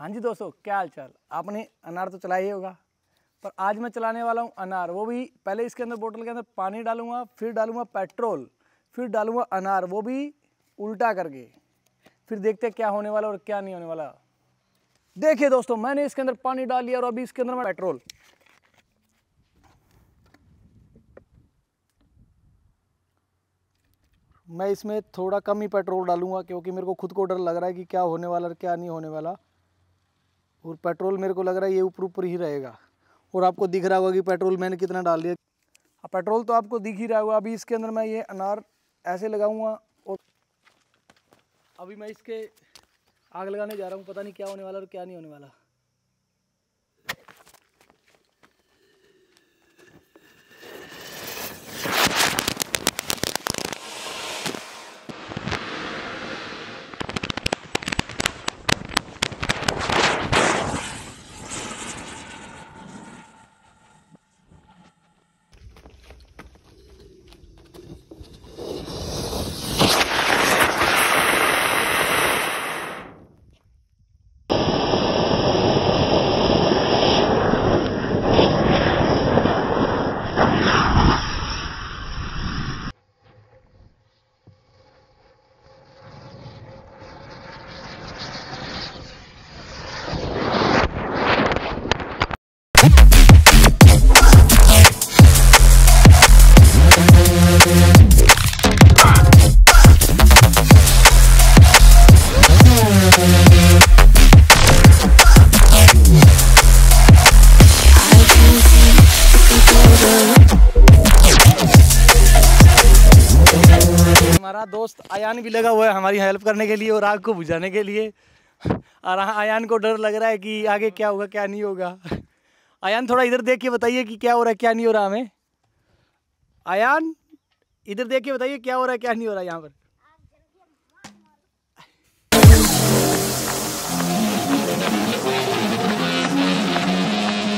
हाँ जी दोस्तों, क्या हाल चाल आपने अनार तो चलाया ही होगा, पर आज मैं चलाने वाला हूँ अनार। वो भी पहले इसके अंदर बोतल के अंदर पानी डालूँगा, फिर डालूँगा पेट्रोल, फिर डालूँगा अनार। वो भी उल्टा करके। फिर देखते हैं क्या होने वाला और क्या नहीं होने वाला। देखिए दोस्तों, मैंने इसके अंदर पानी डाल लिया और अभी इसके अंदर मैं पेट्रोल। मैं इसमें थोड़ा कम ही पेट्रोल डालूँगा, क्योंकि मेरे को खुद को डर लग रहा है कि क्या होने वाला और क्या नहीं होने वाला। और पेट्रोल मेरे को लग रहा है ये ऊपर ऊपर ही रहेगा। और आपको दिख रहा होगा कि पेट्रोल मैंने कितना डाल दिया। पेट्रोल तो आपको दिख ही रहा होगा। अभी इसके अंदर मैं ये अनार ऐसे लगाऊँगा और अभी मैं इसके आग लगाने जा रहा हूँ। पता नहीं क्या होने वाला और क्या नहीं होने वाला। हमारा दोस्त आयान भी लगा हुआ है हमारी हेल्प करने के लिए और आग को बुझाने के लिए। और आयान को डर लग रहा है कि आगे क्या होगा, क्या नहीं होगा। आयान, थोड़ा इधर देख के बताइए कि क्या हो रहा है, क्या नहीं हो रहा हमें। आयान, इधर देख के बताइए क्या हो रहा है, क्या नहीं हो रहा है यहाँ पर।